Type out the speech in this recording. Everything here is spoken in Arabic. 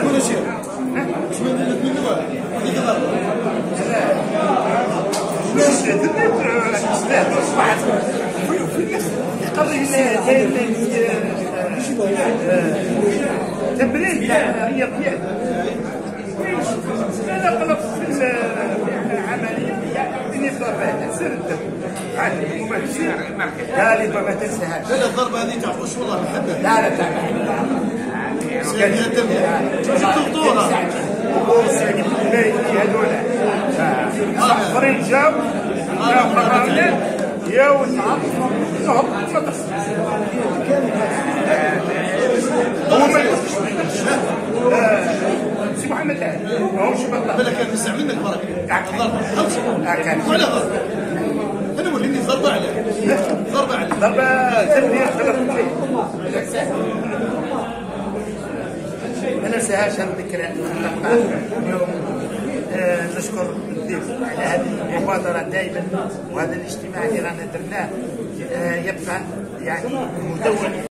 كل شيء مش هذيك الضربه تمرين هي طيب أنا غلط في العملية اني ضربه سرت عاد الممثل لي ما تنساهاش لا الضربه هذه تعرفوش والله نحبها لا لا لا كان يهدم جبت بطوله سيدي بلاي هذول اخرين جاو جاو قرانا يا نهض ما تصل هو ما سي محمد لا. هو شو بطل. بالك كان نسع منك بركة. الضربه خمسه كان. وعلى ضربة. أنا وريني ضربة عليه ضربة عليه ضربة تنمية ثلاث ننساهاش هالذكرى اليوم آه، نشكر الضيف على هذه المبادرة دائما وهذا الاجتماع اللي رانا درناه آه، يبقى يعني مدون